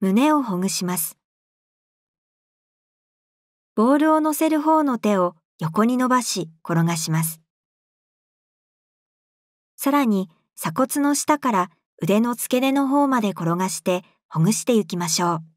胸をほぐします。ボールを乗せる方の手を横に伸ばし転がします。さらに鎖骨の下から腕の付け根の方まで転がしてほぐしていきましょう。